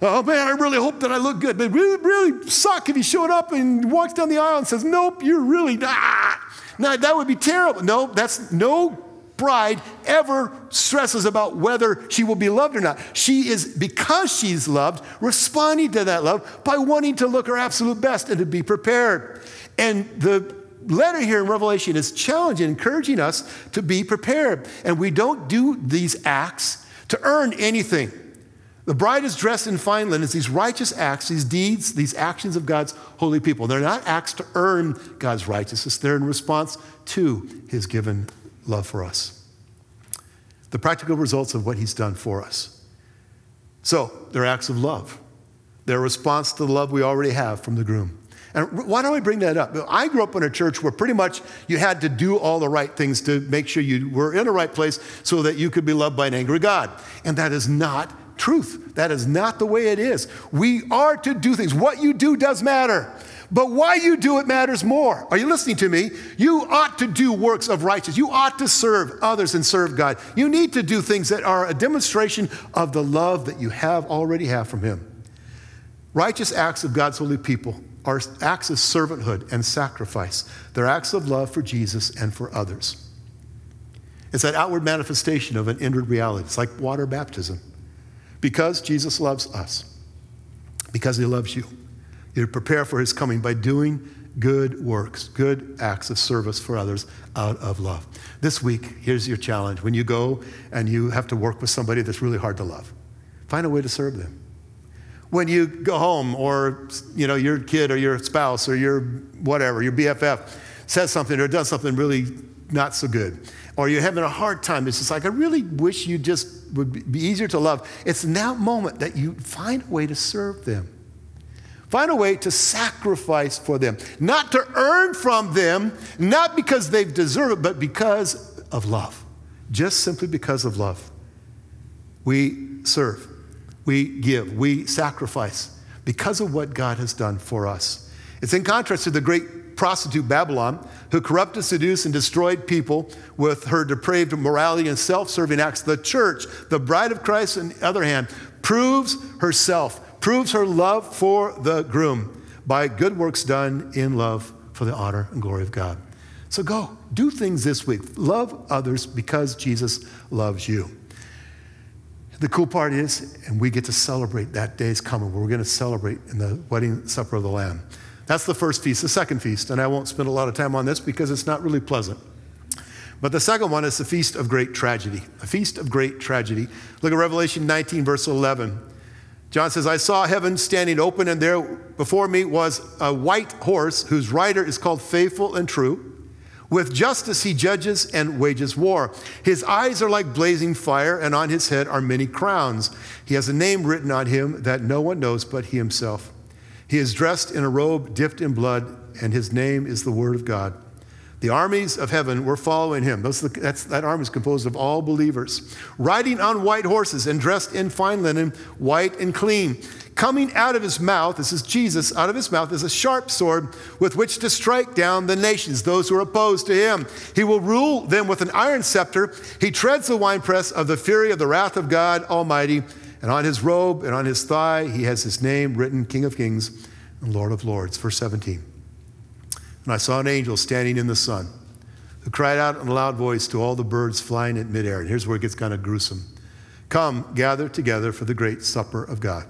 Oh man, I really hope that I look good. But really, really suck if he showed up and walks down the aisle and says, Nope, you're really ah. Now that would be terrible. No, that's no bride ever stresses about whether she will be loved or not. She is, because she's loved, responding to that love by wanting to look her absolute best and to be prepared. And the letter here in Revelation is challenging, encouraging us to be prepared. And we don't do these acts to earn anything. The bride is dressed in fine linen, these righteous acts, these deeds, these actions of God's holy people. They're not acts to earn God's righteousness, they're in response to his given love for us. The practical results of what he's done for us. So, they're acts of love. They're a response to the love we already have from the groom. And why do I bring that up? I grew up in a church where pretty much you had to do all the right things to make sure you were in the right place so that you could be loved by an angry God. And that is not truth. That is not the way it is. We are to do things. What you do does matter. But why you do it matters more. Are you listening to me? You ought to do works of righteousness. You ought to serve others and serve God. You need to do things that are a demonstration of the love that you have already have from Him. Righteous acts of God's holy people are acts of servanthood and sacrifice. They're acts of love for Jesus and for others. It's that outward manifestation of an inward reality. It's like water baptism. Because Jesus loves us, because he loves you, you prepare for his coming by doing good works, good acts of service for others out of love. This week, here's your challenge. When you go and you have to work with somebody that's really hard to love, find a way to serve them when you go home or you know your kid or your spouse or your whatever your bff says something or does something really not so good or you're having a hard time it's just like i really wish you just would be easier to love. It's in that moment that you find a way to serve them. Find a way to sacrifice for them. Not to earn from them not because they deserve it but because of love. Just simply because of love. We serve we give, we sacrifice because of what God has done for us. It's in contrast to the great prostitute Babylon, who corrupted, seduced, and destroyed people with her depraved morality and self serving acts. The church, the bride of Christ, on the other hand, proves herself, proves her love for the groom by good works done in love for the honor and glory of God. So go, do things this week. Love others because Jesus loves you. The cool part is, and we get to celebrate that day is coming we're going to celebrate in the wedding supper of the Lamb. That's the first feast. The second feast, and I won't spend a lot of time on this because it's not really pleasant. But the second one is the feast of great tragedy. A feast of great tragedy. Look at Revelation 19, verse 11. John says, I saw heaven standing open, and there before me was a white horse whose rider is called Faithful and True. With justice he judges and wages war. His eyes are like blazing fire, and on his head are many crowns. He has a name written on him that no one knows but he himself. He is dressed in a robe dipped in blood, and his name is the Word of God. The armies of heaven were following him. Those, that army is composed of all believers, riding on white horses and dressed in fine linen, white and clean. Coming out of his mouth, this is Jesus, out of his mouth is a sharp sword with which to strike down the nations, those who are opposed to him. He will rule them with an iron scepter. He treads the winepress of the fury of the wrath of God Almighty. And on his robe and on his thigh, he has his name written King of Kings and Lord of Lords. Verse 17. And I saw an angel standing in the sun who cried out in a loud voice to all the birds flying in midair. And here's where it gets kind of gruesome Come, gather together for the great supper of God.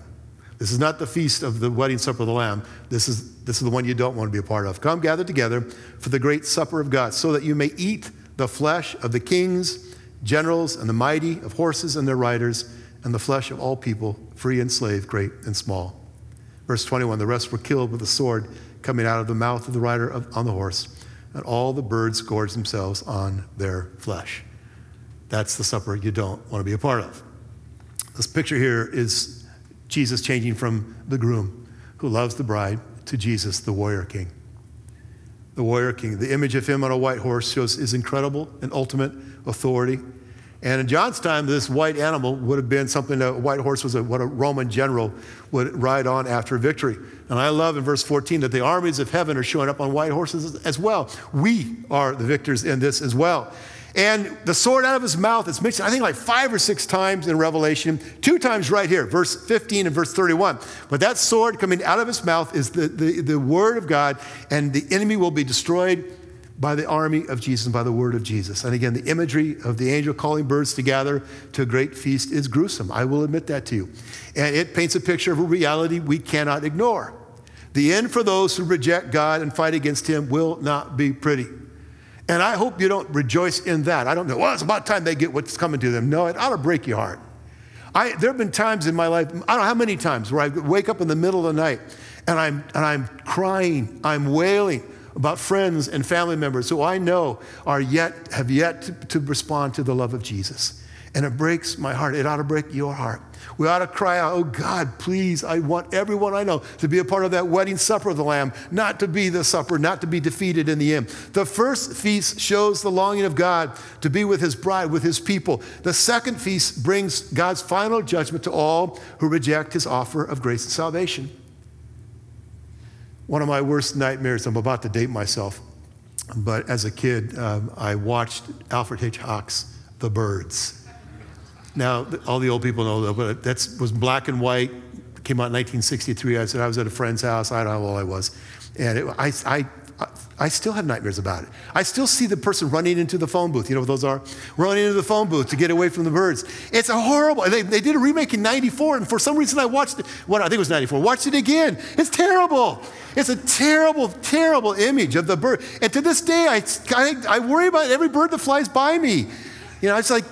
This is not the feast of the wedding supper of the Lamb. This is, this is the one you don't want to be a part of. Come gather together for the great supper of God, so that you may eat the flesh of the kings, generals, and the mighty, of horses and their riders, and the flesh of all people, free and slave, great and small. Verse 21 The rest were killed with a sword coming out of the mouth of the rider of, on the horse, and all the birds gorged themselves on their flesh. That's the supper you don't want to be a part of. This picture here is Jesus changing from the groom who loves the bride to Jesus, the warrior king. the warrior king. The image of him on a white horse shows his incredible and ultimate authority. And in John's time, this white animal would have been something that a white horse was a, what a Roman general would ride on after victory. And I love in verse 14 that the armies of heaven are showing up on white horses as well. We are the victors in this as well. And the sword out of his mouth is mentioned, I think, like five or six times in Revelation, two times right here, verse 15 and verse 31. But that sword coming out of his mouth is the, the, the word of God, and the enemy will be destroyed by the army of Jesus and by the word of Jesus. And again, the imagery of the angel calling birds to gather to a great feast is gruesome. I will admit that to you. And it paints a picture of a reality we cannot ignore. The end for those who reject God and fight against him will not be pretty. And I hope you don't rejoice in that. I don't know, well, it's about time they get what's coming to them. No, it ought to break your heart. I, there have been times in my life, I don't know how many times, where I wake up in the middle of the night and I'm, and I'm crying, I'm wailing about friends and family members who I know are yet, have yet to, to respond to the love of Jesus. And it breaks my heart. It ought to break your heart. We ought to cry out, Oh God, please, I want everyone I know to be a part of that wedding supper of the Lamb, not to be the supper, not to be defeated in the end. The first feast shows the longing of God to be with his bride, with his people. The second feast brings God's final judgment to all who reject his offer of grace and salvation. One of my worst nightmares, I'm about to date myself, but as a kid, um, I watched Alfred Hitchcock's The Birds. Now, all the old people know that, but that was black and white. Came out in 1963. I said I was at a friend's house. I don't know how old I was, and it, I, I, I still have nightmares about it. I still see the person running into the phone booth. You know what those are? Running into the phone booth to get away from the birds. It's a horrible. They, they did a remake in '94, and for some reason I watched it. What I think it was '94. Watched it again. It's terrible. It's a terrible, terrible image of the bird. And to this day, I, I, I worry about every bird that flies by me. You know, it's like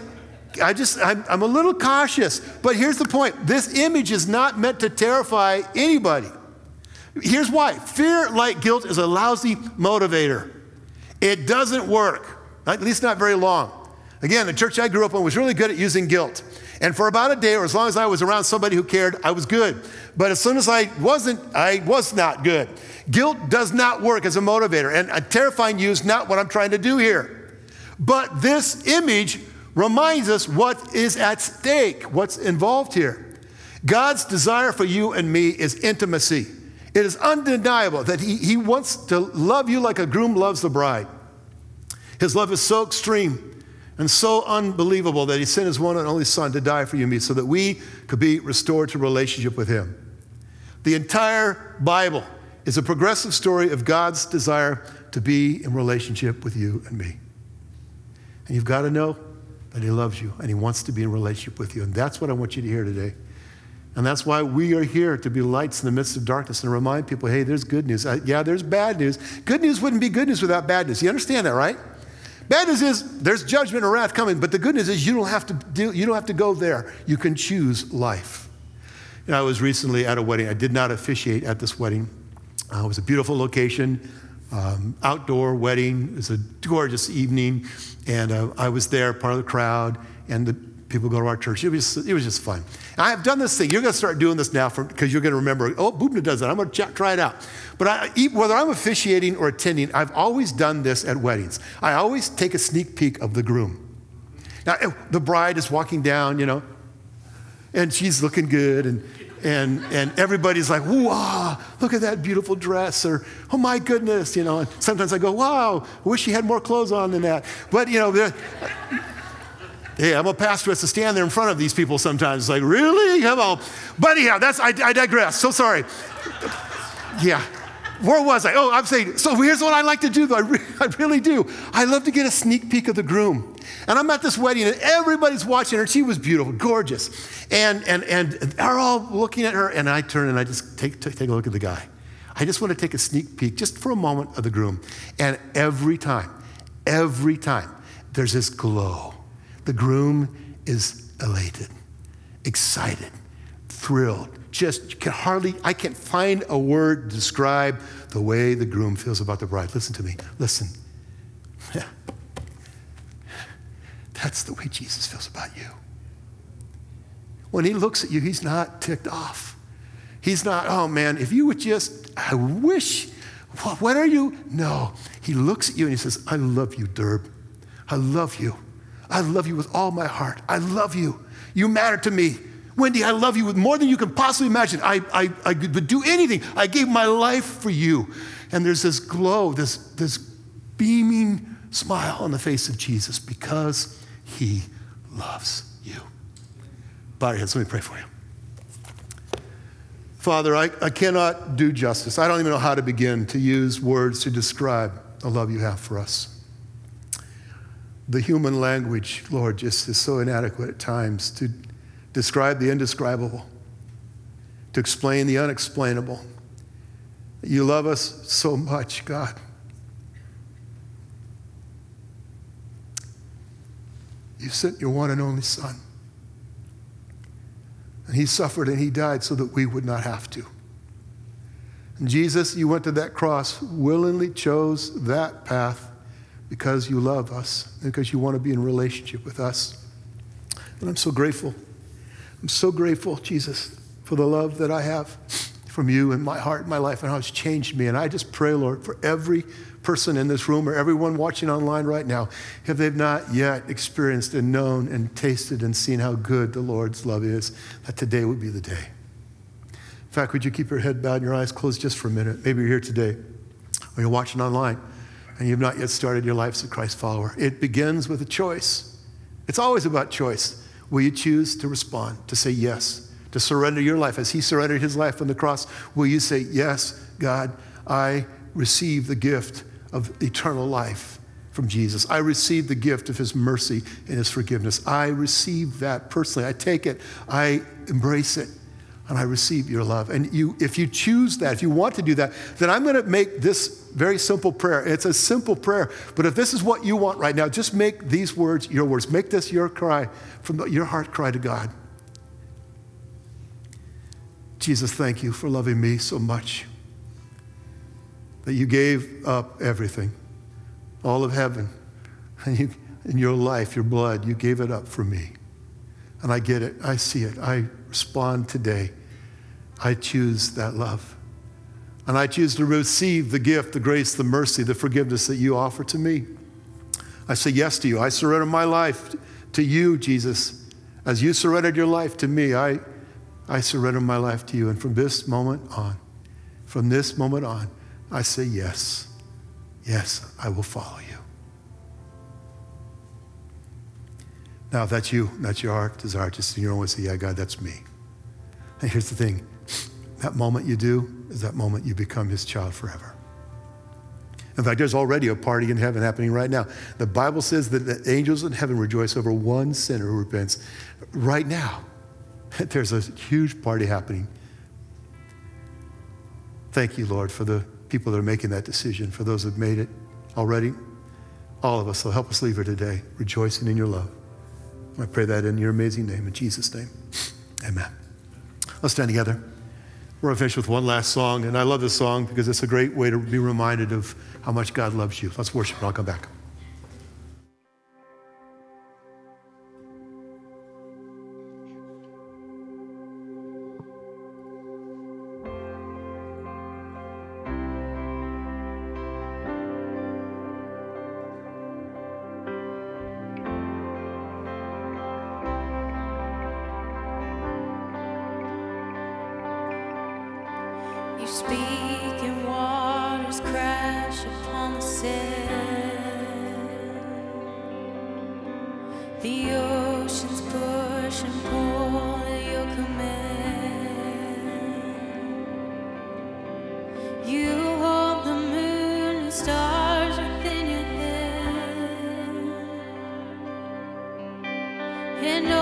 I just, I'm, I'm, a little cautious. But here's the point this image is not meant to terrify anybody. Here's why fear, like guilt, is a lousy motivator. It doesn't work, at least not very long. Again, the church I grew up in was really good at using guilt. And for about a day, or as long as I was around somebody who cared, I was good. But as soon as I wasn't, I was not good. Guilt does not work as a motivator. And a terrifying you is not what I'm trying to do here. But this image reminds us what is at stake, what's involved here. God's desire for you and me is intimacy. It is undeniable that he, he wants to love you like a groom loves the bride. His love is so extreme and so unbelievable that he sent his one and only son to die for you and me so that we could be restored to relationship with him. The entire Bible is a progressive story of God's desire to be in relationship with you and me. And you've got to know that He loves you and He wants to be in relationship with you. And that's what I want you to hear today. And that's why we are here to be lights in the midst of darkness and remind people hey, there's good news. Uh, yeah, there's bad news. Good news wouldn't be good news without bad news. You understand that, right? Bad news is there's judgment or wrath coming, but the good news is you don't have to, do, you don't have to go there. You can choose life. You know, I was recently at a wedding. I did not officiate at this wedding. Uh, it was a beautiful location, um, outdoor wedding. It was a gorgeous evening. And uh, I was there, part of the crowd, and the people go to our church. It was, it was just fun. And I have done this thing. You're going to start doing this now because you're going to remember, oh, Bubna does that. I'm going to ch- try it out. But I, whether I'm officiating or attending, I've always done this at weddings. I always take a sneak peek of the groom. Now, the bride is walking down, you know, and she's looking good, and and, and everybody's like, wow, look at that beautiful dress, or oh my goodness, you know. And sometimes I go, wow, I wish she had more clothes on than that. But, you know, hey, I'm a pastor has to stand there in front of these people sometimes. It's like, really? Come on. But anyhow, that's, I, I digress. So sorry. Yeah. Where was I? Oh, I'm saying, so here's what I like to do, though. I, re- I really do. I love to get a sneak peek of the groom. And I'm at this wedding, and everybody's watching her. She was beautiful, gorgeous. And, and, and they're all looking at her, and I turn and I just take, take, take a look at the guy. I just want to take a sneak peek, just for a moment, of the groom. And every time, every time, there's this glow. The groom is elated, excited, thrilled. Just can hardly, I can't find a word to describe the way the groom feels about the bride. Listen to me. Listen. That's the way Jesus feels about you. When he looks at you, he's not ticked off. He's not, oh man, if you would just, I wish, What, what are you? No. He looks at you and he says, I love you, Derb. I love you. I love you with all my heart. I love you. You matter to me. Wendy, I love you with more than you can possibly imagine. I, I, I would do anything. I gave my life for you. And there's this glow, this, this beaming smile on the face of Jesus because he loves you. Bow your heads. Let me pray for you. Father, I, I cannot do justice. I don't even know how to begin to use words to describe the love you have for us. The human language, Lord, just is so inadequate at times to describe the indescribable, to explain the unexplainable. You love us so much, God. You sent your one and only Son. And he suffered and he died so that we would not have to. And Jesus, you went to that cross, willingly chose that path because you love us, because you want to be in relationship with us. And I'm so grateful. I'm so grateful, Jesus, for the love that I have from you in my heart, and my life, and how it's changed me. And I just pray, Lord, for every person in this room or everyone watching online right now, if they've not yet experienced and known and tasted and seen how good the Lord's love is, that today would be the day. In fact, would you keep your head bowed and your eyes closed just for a minute? Maybe you're here today or you're watching online and you've not yet started your life as a Christ follower. It begins with a choice. It's always about choice. Will you choose to respond, to say yes, to surrender your life as He surrendered His life on the cross? Will you say, Yes, God, I receive the gift of eternal life from Jesus. I receive the gift of his mercy and his forgiveness. I receive that personally. I take it, I embrace it, and I receive your love. And you, if you choose that, if you want to do that, then I'm going to make this very simple prayer. It's a simple prayer, but if this is what you want right now, just make these words your words. Make this your cry from the, your heart cry to God. Jesus, thank you for loving me so much that you gave up everything, all of heaven, and you, in your life, your blood, you gave it up for me. And I get it. I see it. I respond today. I choose that love. And I choose to receive the gift, the grace, the mercy, the forgiveness that you offer to me. I say yes to you. I surrender my life to you, Jesus. As you surrendered your life to me, I, I surrender my life to you. And from this moment on, from this moment on, I say yes. Yes, I will follow you. Now, if that's you, that's your heart desire, just in your own way, say, yeah, God, that's me. And here's the thing that moment you do is that moment you become his child forever. In fact, there's already a party in heaven happening right now. The Bible says that the angels in heaven rejoice over one sinner who repents. Right now, there's a huge party happening. Thank you, Lord, for the people that are making that decision, for those who've made it already, all of us. So help us leave here today rejoicing in your love. I pray that in your amazing name, in Jesus' name. Amen. Let's stand together. We're going to finish with one last song, and I love this song because it's a great way to be reminded of how much God loves you. Let's worship, and I'll come back. And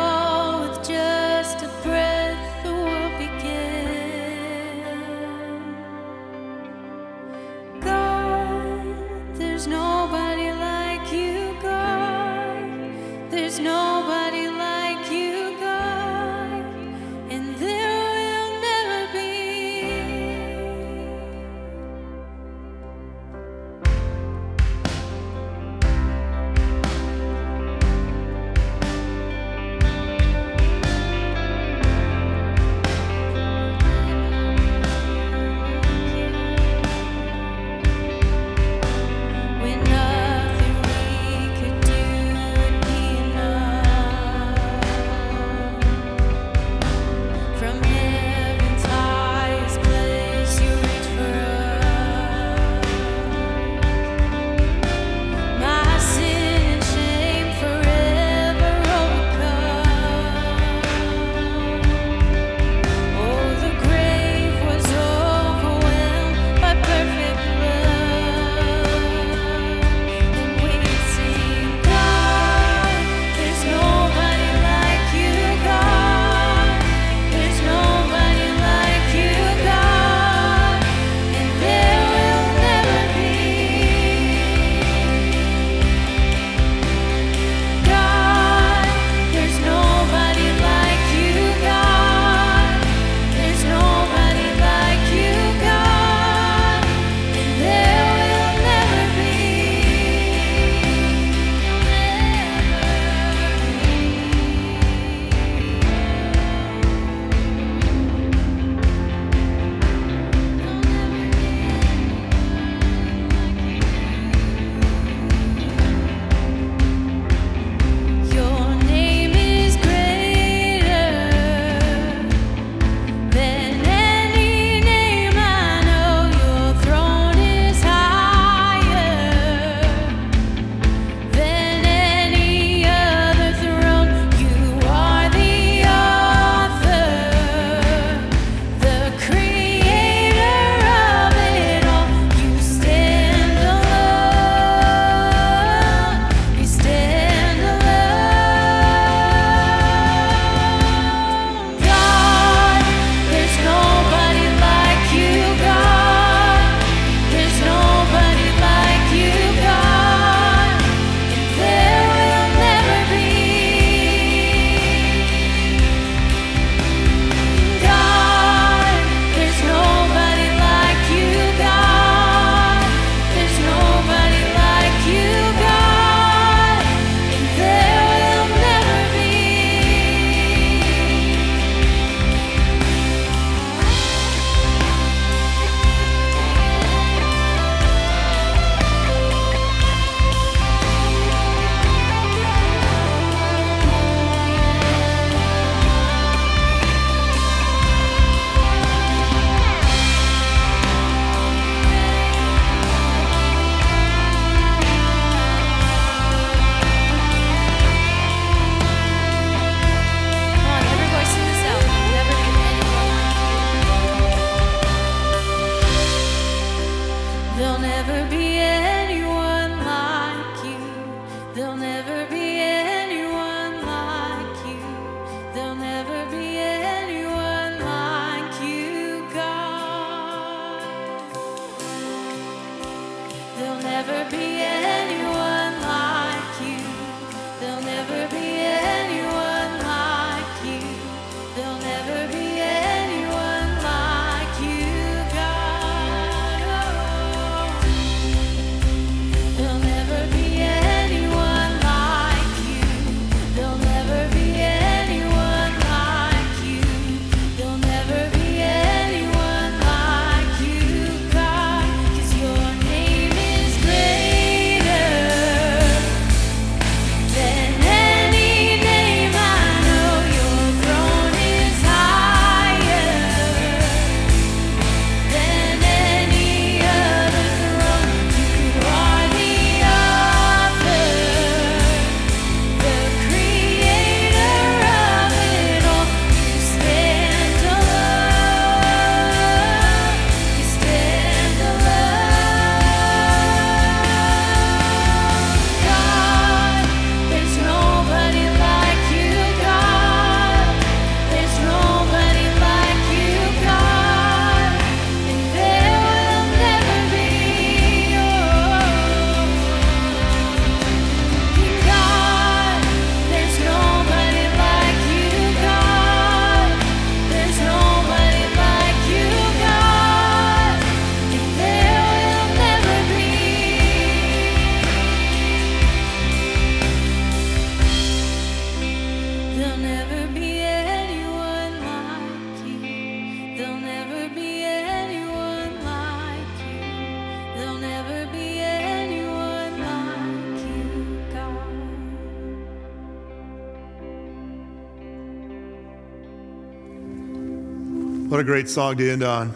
song to end on.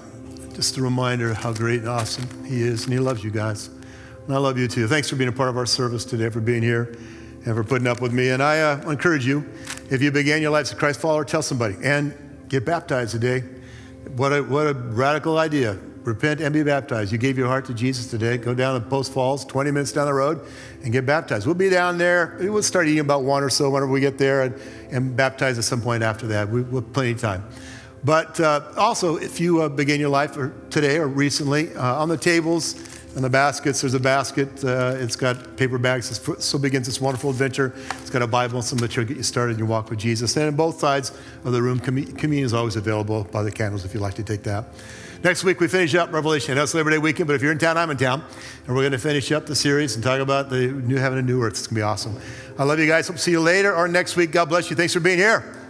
Just a reminder how great and awesome He is, and He loves you guys. And I love you too. Thanks for being a part of our service today, for being here, and for putting up with me. And I uh, encourage you, if you began your life as a Christ follower, tell somebody and get baptized today. What a, what a radical idea. Repent and be baptized. You gave your heart to Jesus today. Go down to Post Falls, 20 minutes down the road, and get baptized. We'll be down there. We'll start eating about one or so whenever we get there and, and baptize at some point after that. We, we'll have plenty of time. But uh, also, if you uh, begin your life or today or recently, uh, on the tables and the baskets, there's a basket. Uh, it's got paper bags. It's- So begins this wonderful adventure. It's got a Bible and some material to get you started in your walk with Jesus. And on both sides of the room, commu- communion is always available by the candles if you'd like to take that. Next week, we finish up Revelation. It's Labor Day weekend, but if you're in town, I'm in town. And we're going to finish up the series and talk about the new heaven and new earth. It's going to be awesome. I love you guys. Hope to see you later or next week. God bless you. Thanks for being here.